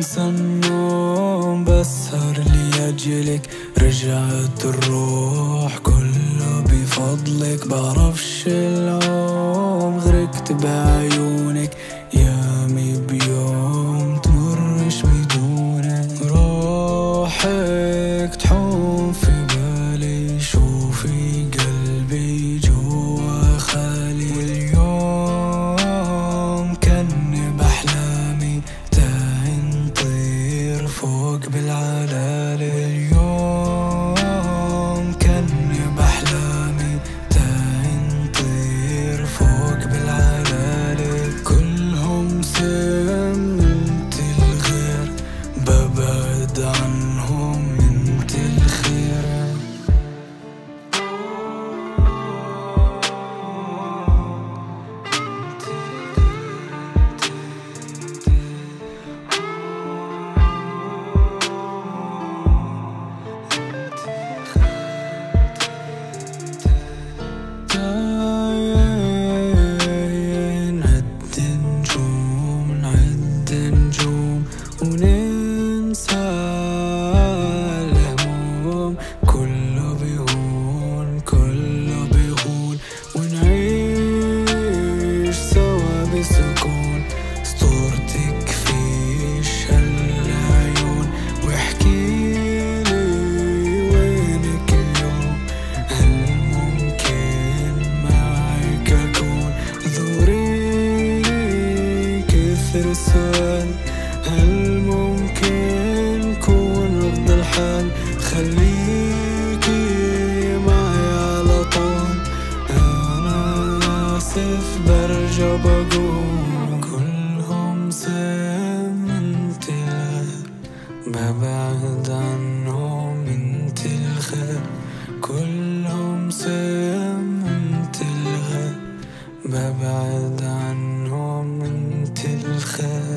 بنسى النوم بسهر لأجلك رجعت الروح كله بفضلك. بعرفش العوم غرقت بعيونك Could be loud. السؤال هل ممكن كون أفضل حال خليكي معي على طول؟ أنا آسف برجع بقول. كلهم سام انت الغير ببعد عنهم انت الخير. كلهم سام אחר